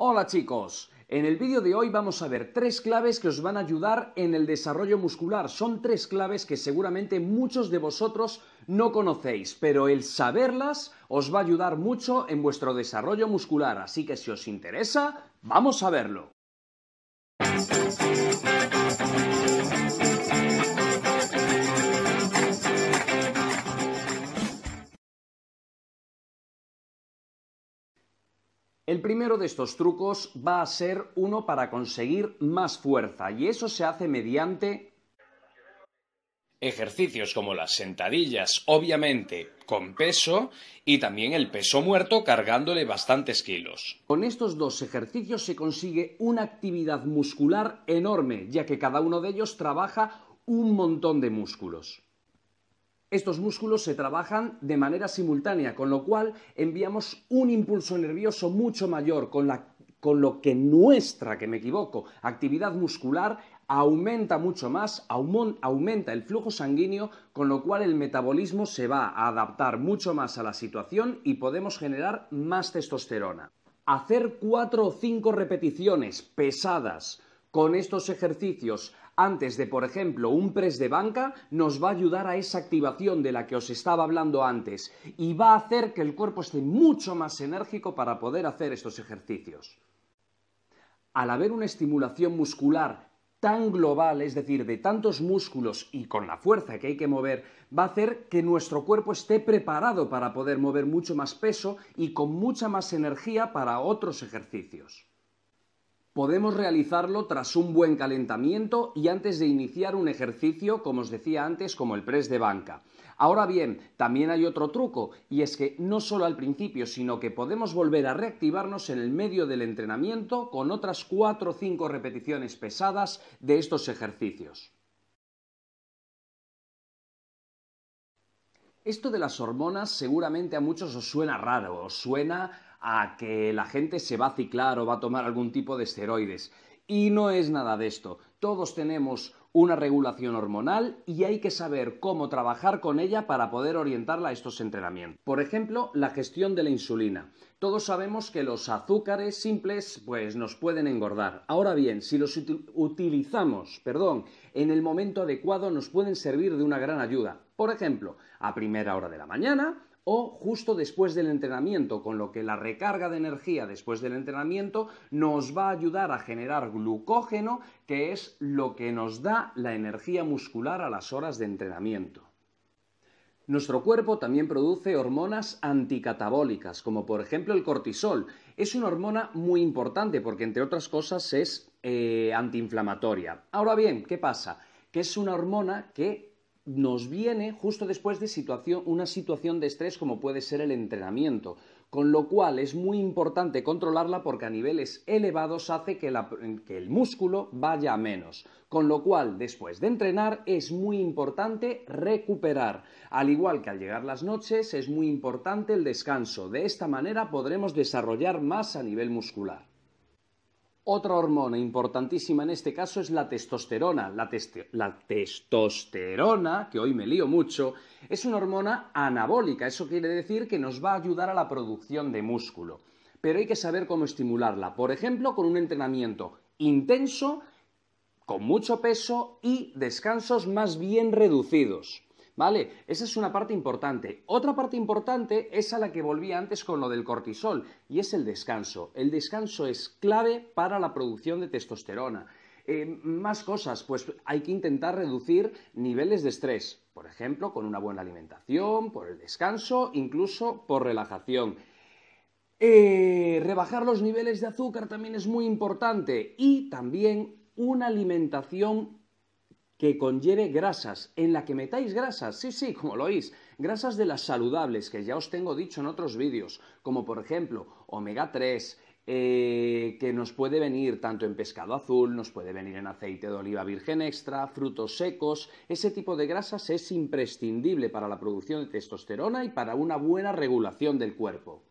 Hola chicos, en el vídeo de hoy vamos a ver tres claves que os van a ayudar en el desarrollo muscular. Son tres claves que seguramente muchos de vosotros no conocéis, pero el saberlas os va a ayudar mucho en vuestro desarrollo muscular. Así que si os interesa, vamos a verlo. El primero de estos trucos va a ser uno para conseguir más fuerza y eso se hace mediante ejercicios como las sentadillas, obviamente con peso y también el peso muerto cargándole bastantes kilos. Con estos dos ejercicios se consigue una actividad muscular enorme, ya que cada uno de ellos trabaja un montón de músculos. Estos músculos se trabajan de manera simultánea, con lo cual enviamos un impulso nervioso mucho mayor, con, lo que nuestra, que me equivoco, actividad muscular aumenta mucho más, aumenta el flujo sanguíneo, con lo cual el metabolismo se va a adaptar mucho más a la situación y podemos generar más testosterona. Hacer cuatro o cinco repeticiones pesadas con estos ejercicios antes de, por ejemplo, un press de banca, nos va a ayudar a esa activación de la que os estaba hablando antes y va a hacer que el cuerpo esté mucho más enérgico para poder hacer estos ejercicios. Al haber una estimulación muscular tan global, es decir, de tantos músculos y con la fuerza que hay que mover, va a hacer que nuestro cuerpo esté preparado para poder mover mucho más peso y con mucha más energía para otros ejercicios. Podemos realizarlo tras un buen calentamiento y antes de iniciar un ejercicio, como os decía antes, como el press de banca. Ahora bien, también hay otro truco, y es que no solo al principio, sino que podemos volver a reactivarnos en el medio del entrenamiento con otras 4 o 5 repeticiones pesadas de estos ejercicios. Esto de las hormonas seguramente a muchos os suena raro, os suena a que la gente se va a ciclar o va a tomar algún tipo de esteroides. Y no es nada de esto. Todos tenemos una regulación hormonal y hay que saber cómo trabajar con ella para poder orientarla a estos entrenamientos. Por ejemplo, la gestión de la insulina. Todos sabemos que los azúcares simples pues nos pueden engordar. Ahora bien, si los utilizamos, perdón, en el momento adecuado nos pueden servir de una gran ayuda. Por ejemplo, a primera hora de la mañana o justo después del entrenamiento, con lo que la recarga de energía después del entrenamiento nos va a ayudar a generar glucógeno, que es lo que nos da la energía muscular a las horas de entrenamiento. Nuestro cuerpo también produce hormonas anticatabólicas, como por ejemplo el cortisol. Es una hormona muy importante porque, entre otras cosas, es eh, antiinflamatoria. Ahora bien, ¿qué pasa? Que es una hormona que nos viene justo después de una situación de estrés como puede ser el entrenamiento, con lo cual es muy importante controlarla porque a niveles elevados hace que, que, el músculo vaya a menos, con lo cual después de entrenar es muy importante recuperar, al igual que al llegar las noches es muy importante el descanso, de esta manera podremos desarrollar más a nivel muscular. Otra hormona importantísima en este caso es la testosterona. La, testosterona, que hoy me lío mucho, es una hormona anabólica. Eso quiere decir que nos va a ayudar a la producción de músculo. Pero hay que saber cómo estimularla. Por ejemplo, con un entrenamiento intenso, con mucho peso y descansos más bien reducidos. ¿Vale? Esa es una parte importante. Otra parte importante es a la que volví antes con lo del cortisol, y es el descanso. El descanso es clave para la producción de testosterona. Eh, más cosas, pues hay que intentar reducir niveles de estrés, por ejemplo, con una buena alimentación, por el descanso, incluso por relajación. Eh, rebajar los niveles de azúcar también es muy importante y también una alimentación que conlleve grasas, en la que metáis grasas, sí, sí, como lo oís, grasas de las saludables, que ya os tengo dicho en otros vídeos, como por ejemplo omega 3, eh, que nos puede venir tanto en pescado azul, nos puede venir en aceite de oliva virgen extra, frutos secos, ese tipo de grasas es imprescindible para la producción de testosterona y para una buena regulación del cuerpo.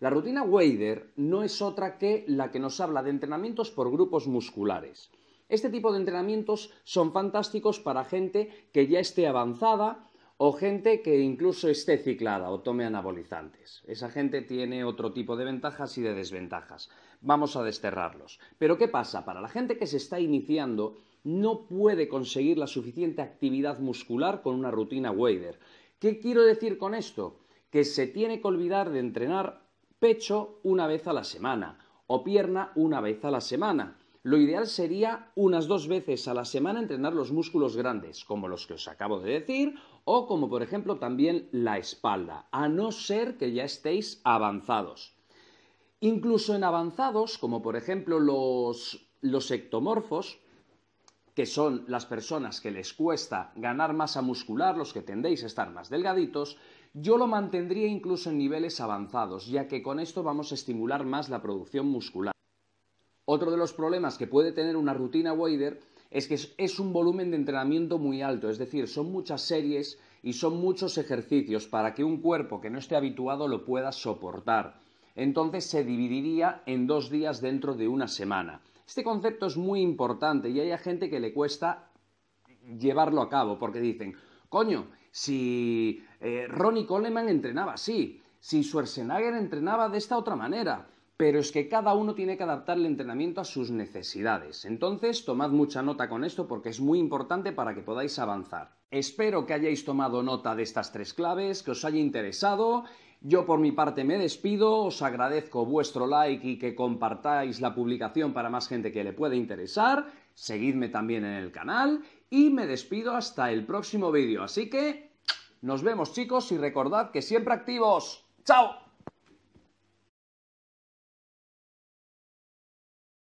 La rutina Wader no es otra que la que nos habla de entrenamientos por grupos musculares. Este tipo de entrenamientos son fantásticos para gente que ya esté avanzada o gente que incluso esté ciclada o tome anabolizantes. Esa gente tiene otro tipo de ventajas y de desventajas. Vamos a desterrarlos. Pero ¿qué pasa? Para la gente que se está iniciando, no puede conseguir la suficiente actividad muscular con una rutina Wader. ¿Qué quiero decir con esto? Que se tiene que olvidar de entrenar pecho una vez a la semana o pierna una vez a la semana. Lo ideal sería unas dos veces a la semana entrenar los músculos grandes, como los que os acabo de decir, o como por ejemplo también la espalda, a no ser que ya estéis avanzados. Incluso en avanzados, como por ejemplo los, los ectomorfos, que son las personas que les cuesta ganar masa muscular, los que tendéis a estar más delgaditos, yo lo mantendría incluso en niveles avanzados, ya que con esto vamos a estimular más la producción muscular. Otro de los problemas que puede tener una rutina Wader es que es un volumen de entrenamiento muy alto, es decir, son muchas series y son muchos ejercicios para que un cuerpo que no esté habituado lo pueda soportar. Entonces se dividiría en dos días dentro de una semana. Este concepto es muy importante y hay gente que le cuesta llevarlo a cabo porque dicen, coño, si eh, Ronnie Coleman entrenaba así, si Schwarzenegger entrenaba de esta otra manera, pero es que cada uno tiene que adaptar el entrenamiento a sus necesidades. Entonces, tomad mucha nota con esto porque es muy importante para que podáis avanzar. Espero que hayáis tomado nota de estas tres claves, que os haya interesado. Yo por mi parte me despido, os agradezco vuestro like y que compartáis la publicación para más gente que le pueda interesar. Seguidme también en el canal y me despido hasta el próximo vídeo. Así que nos vemos chicos y recordad que siempre activos. ¡Chao!